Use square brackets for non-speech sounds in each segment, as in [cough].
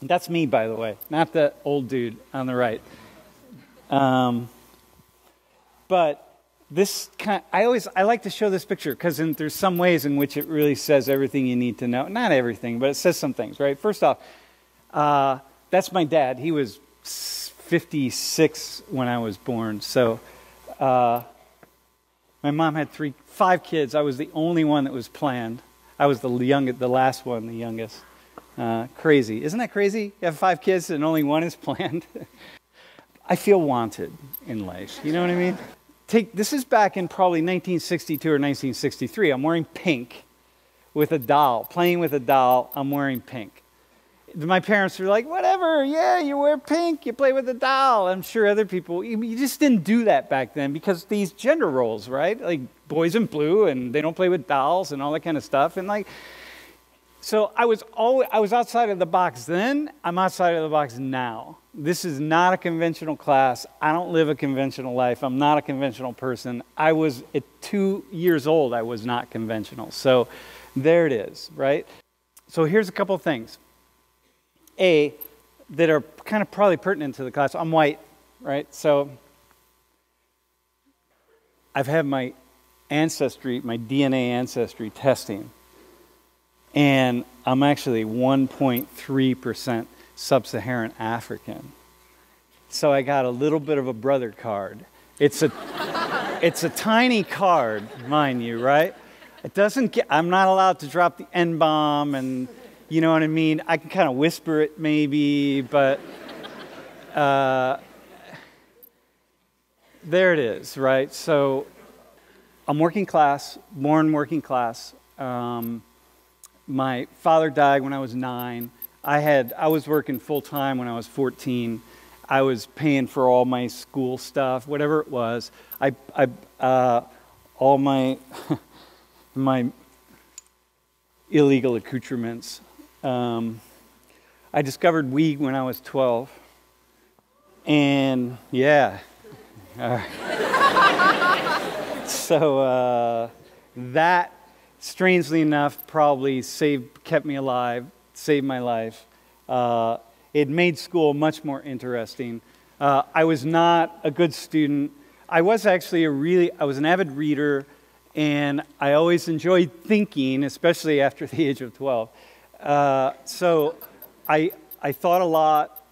That's me, by the way, not the old dude on the right. Um, but this kind I always I like to show this picture because there's some ways in which it really says everything you need to know. Not everything, but it says some things, right? First off, uh, that's my dad. He was 56 when I was born. So uh, my mom had three, five kids. I was the only one that was planned. I was the youngest, the last one, the youngest. Uh, crazy, isn't that crazy? You have five kids and only one is [laughs] planned. I feel wanted in life. You know what I mean? Take this is back in probably 1962 or 1963. I'm wearing pink with a doll, playing with a doll. I'm wearing pink my parents were like, whatever, yeah, you wear pink, you play with a doll. I'm sure other people, you just didn't do that back then because these gender roles, right? Like boys in blue and they don't play with dolls and all that kind of stuff. And like, so I was always, I was outside of the box then, I'm outside of the box now. This is not a conventional class. I don't live a conventional life. I'm not a conventional person. I was at two years old, I was not conventional. So there it is, right? So here's a couple of things. A that are kind of probably pertinent to the class. I'm white, right? So I've had my ancestry, my DNA ancestry testing, and I'm actually 1.3% sub Saharan African. So I got a little bit of a brother card. It's a, [laughs] it's a tiny card, mind you, right? It doesn't get, I'm not allowed to drop the N bomb and you know what I mean? I can kind of whisper it maybe, but uh, there it is, right? So I'm working class, born working class. Um, my father died when I was nine. I had I was working full time when I was 14. I was paying for all my school stuff, whatever it was. I, I uh, all my [laughs] my illegal accoutrements um, I discovered weed when I was 12. And yeah. Uh, [laughs] so uh, that, strangely enough, probably saved, kept me alive, saved my life. Uh, it made school much more interesting. Uh, I was not a good student. I was actually a really, I was an avid reader, and I always enjoyed thinking, especially after the age of 12. Uh, so I, I thought a lot,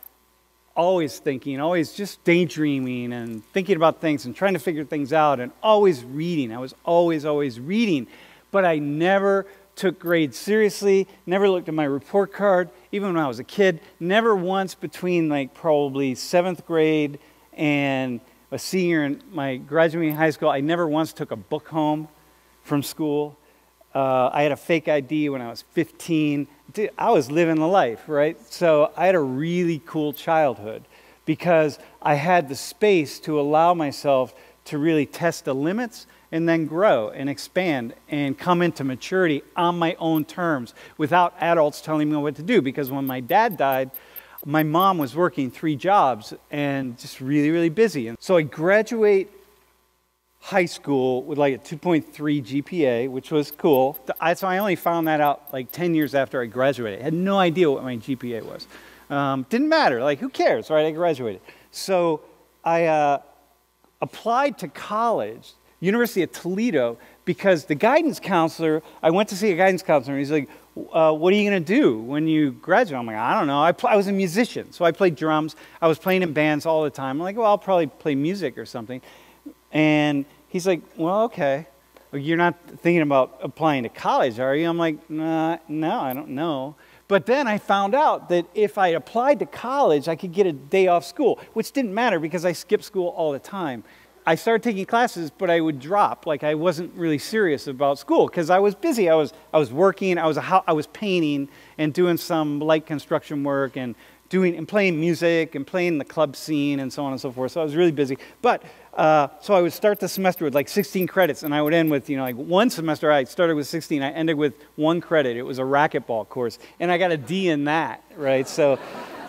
always thinking, always just daydreaming and thinking about things and trying to figure things out and always reading. I was always, always reading. But I never took grades seriously, never looked at my report card, even when I was a kid. Never once between like probably seventh grade and a senior in my graduating high school, I never once took a book home from school. Uh, I had a fake ID when I was 15 dude, I was living the life, right? So I had a really cool childhood because I had the space to allow myself to really test the limits and then grow and expand and come into maturity on my own terms without adults telling me what to do. Because when my dad died, my mom was working three jobs and just really, really busy. And so I graduate high school with like a 2.3 GPA, which was cool. So I only found that out like 10 years after I graduated. I had no idea what my GPA was. Um, didn't matter. Like, who cares, right? I graduated. So I uh, applied to college, University of Toledo, because the guidance counselor, I went to see a guidance counselor, and he's like, uh, what are you going to do when you graduate? I'm like, I don't know. I, I, was a musician, so I played drums. I was playing in bands all the time. I'm like, well, I'll probably play music or something. And He's like, Well, okay. You're not thinking about applying to college, are you? I'm like, nah, No, I don't know. But then I found out that if I applied to college, I could get a day off school, which didn't matter because I skipped school all the time. I started taking classes, but I would drop. Like I wasn't really serious about school because I was busy. I was, I was working, I was, I was painting and doing some light construction work and doing and playing music and playing the club scene and so on and so forth. So I was really busy. But uh, so I would start the semester with like 16 credits, and I would end with, you know, like one semester I started with 16, I ended with one credit. It was a racquetball course, and I got a D in that, right? So,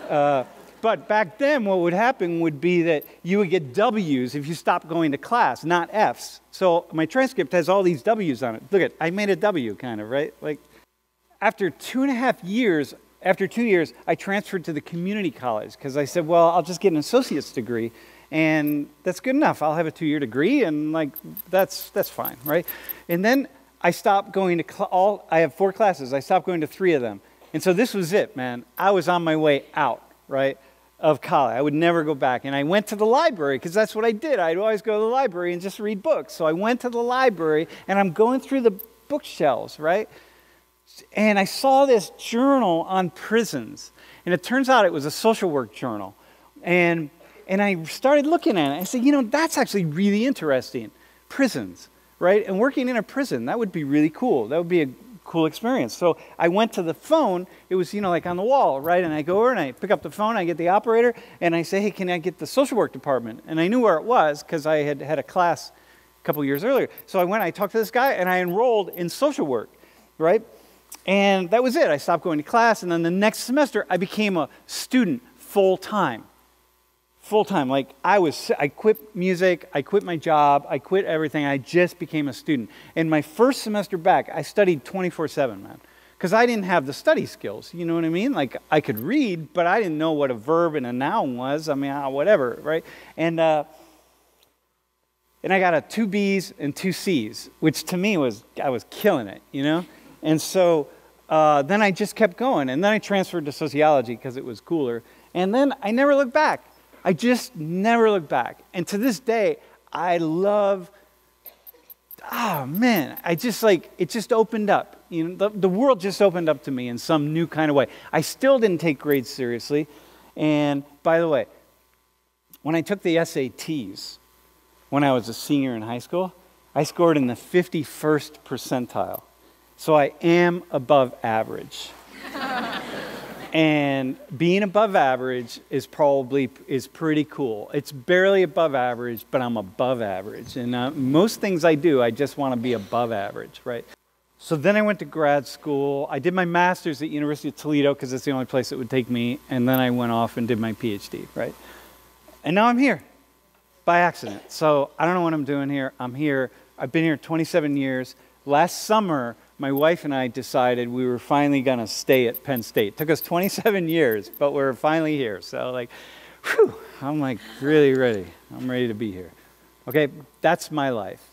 uh, but back then, what would happen would be that you would get W's if you stopped going to class, not F's. So my transcript has all these W's on it. Look at, I made a W, kind of, right? Like, after two and a half years after two years, I transferred to the community college because I said, well, I'll just get an associate's degree and that's good enough. I'll have a two year degree and like that's, that's fine, right? And then I stopped going to all, I have four classes. I stopped going to three of them. And so this was it, man. I was on my way out, right, of college. I would never go back. And I went to the library because that's what I did. I'd always go to the library and just read books. So I went to the library and I'm going through the bookshelves, right? And I saw this journal on prisons. And it turns out it was a social work journal. And, and I started looking at it. I said, you know, that's actually really interesting. Prisons, right? And working in a prison, that would be really cool. That would be a cool experience. So I went to the phone. It was, you know, like on the wall, right? And I go over and I pick up the phone. I get the operator and I say, hey, can I get the social work department? And I knew where it was because I had had a class a couple years earlier. So I went, I talked to this guy, and I enrolled in social work, right? And that was it. I stopped going to class. And then the next semester, I became a student full time full time. Like I was, I quit music, I quit my job, I quit everything. I just became a student. And my first semester back, I studied 24 7, man. Because I didn't have the study skills. You know what I mean? Like I could read, but I didn't know what a verb and a noun was. I mean, uh, whatever, right? And, uh, and I got a two B's and two C's, which to me was, I was killing it, you know? And so uh, then I just kept going. And then I transferred to sociology because it was cooler. And then I never looked back. I just never look back. And to this day, I love, oh man, I just like, it just opened up. You know, the, the world just opened up to me in some new kind of way. I still didn't take grades seriously. And by the way, when I took the SATs, when I was a senior in high school, I scored in the 51st percentile. So I am above average. And being above average is probably is pretty cool. It's barely above average but i'm above average. And uh, most things i do i just want to be above average right? So then i went to grad school. I did my master's at university of toledo because it's the only place that would take me. And then i went off and did my phd right? And now i'm here by accident. So i don't know what i'm doing here. I'm here. I've been here 27 years. Last summer my wife and I decided we were finally going to stay at Penn State. It took us 27 years, but we're finally here. So, like, whew, I'm like really ready. I'm ready to be here. Okay, that's my life.